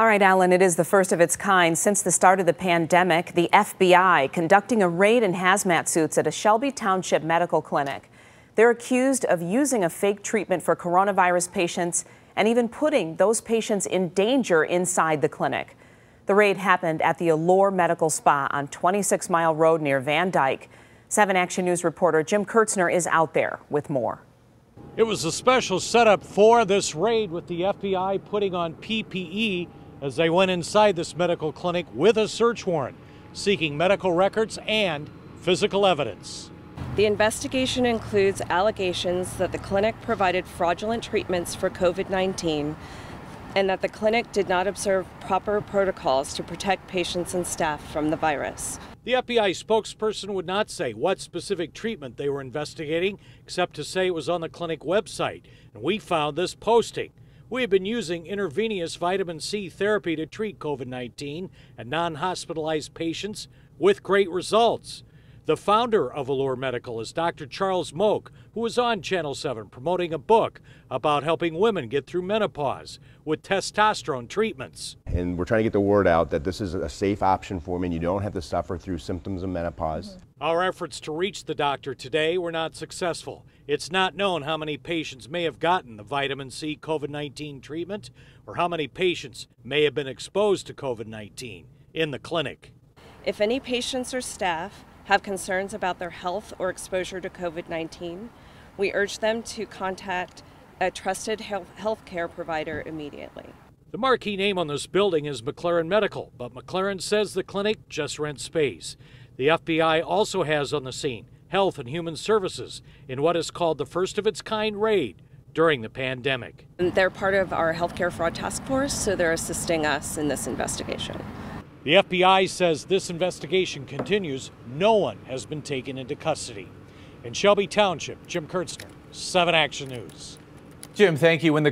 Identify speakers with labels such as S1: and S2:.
S1: All right, Alan, it is the first of its kind since the start of the pandemic. The FBI conducting a raid in hazmat suits at a Shelby Township medical clinic. They're accused of using a fake treatment for coronavirus patients and even putting those patients in danger inside the clinic. The raid happened at the Allure Medical Spa on 26 Mile Road near Van Dyke. 7 Action News reporter Jim Kiertzner is out there with more.
S2: It was a special setup for this raid with the FBI putting on PPE as they went inside this medical clinic with a search warrant, seeking medical records and physical evidence.
S3: The investigation includes allegations that the clinic provided fraudulent treatments for COVID 19 and that the clinic did not observe proper protocols to protect patients and staff from the virus.
S2: The FBI spokesperson would not say what specific treatment they were investigating, except to say it was on the clinic website. And we found this posting. We have been using intravenous vitamin C therapy to treat COVID 19 and non hospitalized patients with great results. The founder of Allure Medical is Dr. Charles Mok, who was on Channel 7 promoting a book about helping women get through menopause with testosterone treatments.
S4: And we're trying to get the word out that this is a safe option for women. You don't have to suffer through symptoms of menopause. Mm-hmm.
S2: Our efforts to reach the doctor today were not successful. It's not known how many patients may have gotten the vitamin C COVID 19 treatment or how many patients may have been exposed to COVID 19 in the clinic.
S3: If any patients or staff have concerns about their health or exposure to COVID 19, we urge them to contact a trusted health care provider immediately.
S2: The marquee name on this building is McLaren Medical, but McLaren says the clinic just rents space. The FBI also has on the scene Health and Human Services in what is called the first of its kind raid during the pandemic.
S3: They're part of our healthcare fraud task force, so they're assisting us in this investigation.
S2: The FBI says this investigation continues. No one has been taken into custody. In Shelby Township, Jim Kiertzner, 7 Action News.
S5: Jim, thank you. When the